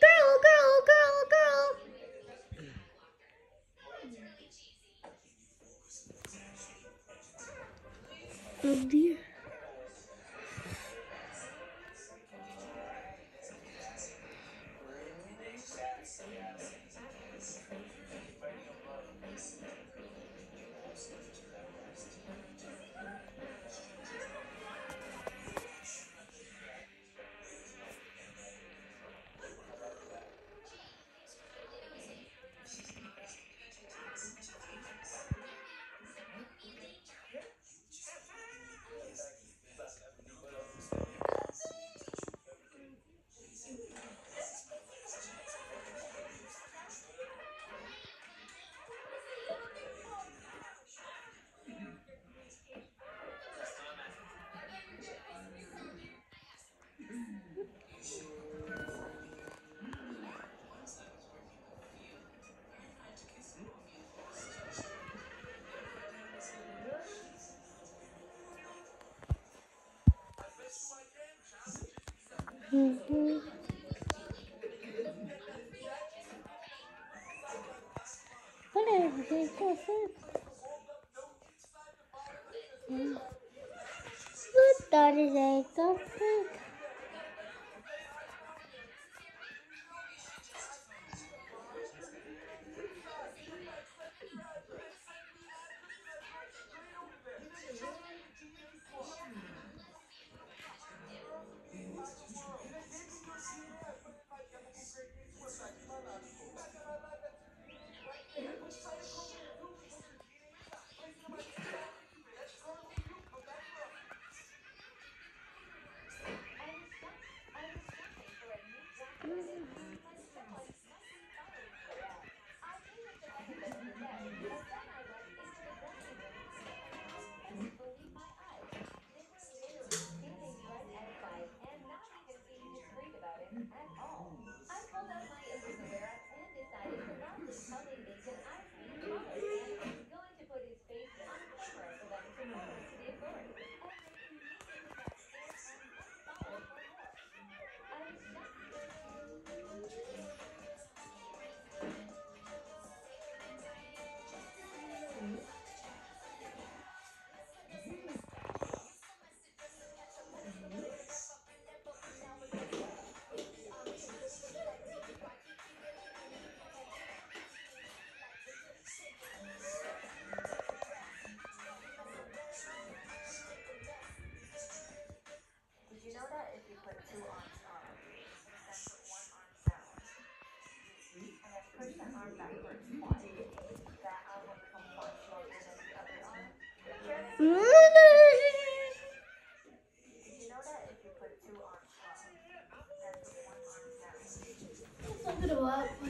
Girl, girl, girl, girl. Oh dear. Mhm. Whatever, they go first. put two arms um, up. Then put one arm down. And then push arm backwards twice. That arm will come than the other arm. You up.